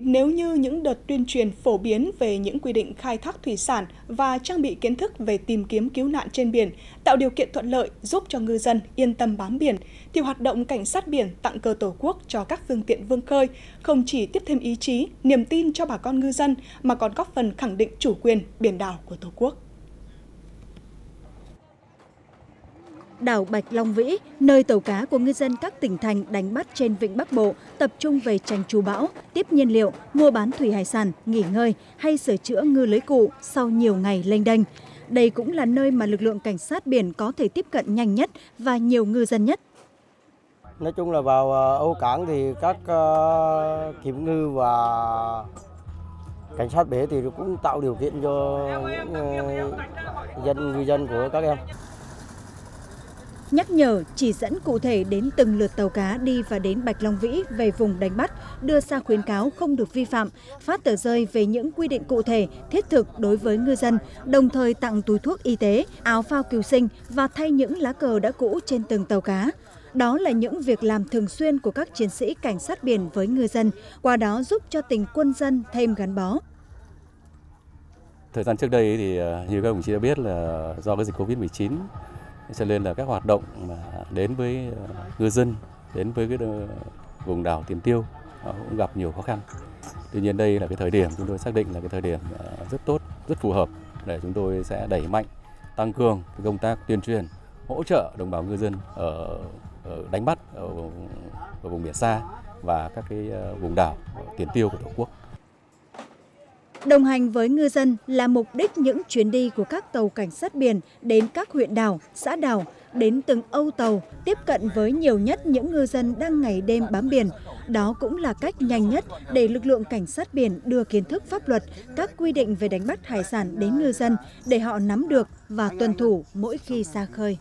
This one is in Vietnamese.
Nếu như những đợt tuyên truyền phổ biến về những quy định khai thác thủy sản và trang bị kiến thức về tìm kiếm cứu nạn trên biển, tạo điều kiện thuận lợi giúp cho ngư dân yên tâm bám biển, thì hoạt động cảnh sát biển tặng cờ Tổ quốc cho các phương tiện vương khơi không chỉ tiếp thêm ý chí, niềm tin cho bà con ngư dân mà còn góp phần khẳng định chủ quyền biển đảo của Tổ quốc. Đảo Bạch Long Vĩ, nơi tàu cá của ngư dân các tỉnh thành đánh bắt trên vịnh Bắc Bộ tập trung về tranh trú bão, tiếp nhiên liệu, mua bán thủy hải sản, nghỉ ngơi hay sửa chữa ngư lưới cụ sau nhiều ngày lênh đênh. Đây cũng là nơi mà lực lượng cảnh sát biển có thể tiếp cận nhanh nhất và nhiều ngư dân nhất. Nói chung là vào ờ, Âu Cảng thì các uh, kiểm ngư và cảnh sát bể thì cũng tạo điều kiện cho những uh, dân ngư dân của các em nhắc nhở chỉ dẫn cụ thể đến từng lượt tàu cá đi và đến Bạch Long Vĩ về vùng đánh bắt, đưa ra khuyến cáo không được vi phạm, phát tờ rơi về những quy định cụ thể, thiết thực đối với ngư dân, đồng thời tặng túi thuốc y tế, áo phao cứu sinh và thay những lá cờ đã cũ trên từng tàu cá. Đó là những việc làm thường xuyên của các chiến sĩ cảnh sát biển với ngư dân, qua đó giúp cho tình quân dân thêm gắn bó. Thời gian trước đây thì à, như các đồng chí đã biết là do cái dịch Covid-19 cho nên là các hoạt động mà đến với ờ, ngư dân đến với cái vùng đảo tiền tiêu cũng gặp nhiều khó khăn. Tuy nhiên đây là cái thời điểm chúng tôi xác định là cái thời điểm ờ, rất tốt rất phù hợp để chúng tôi sẽ đẩy mạnh tăng cường công tác tuyên truyền hỗ trợ đồng bào ngư dân ở, ở đánh bắt ở, ở vùng biển xa và các cái ờ, vùng đảo tiền tiêu của tổ quốc. Đồng hành với ngư dân là mục đích những chuyến đi của các tàu cảnh sát biển đến các huyện đảo, xã đảo, đến từng âu tàu, tiếp cận với nhiều nhất những ngư dân đang ngày đêm bám biển. Đó cũng là cách nhanh nhất để lực lượng cảnh sát biển đưa kiến thức pháp luật, các quy định về đánh bắt hải sản đến ngư dân để họ nắm được và tuân thủ mỗi khi ra khơi.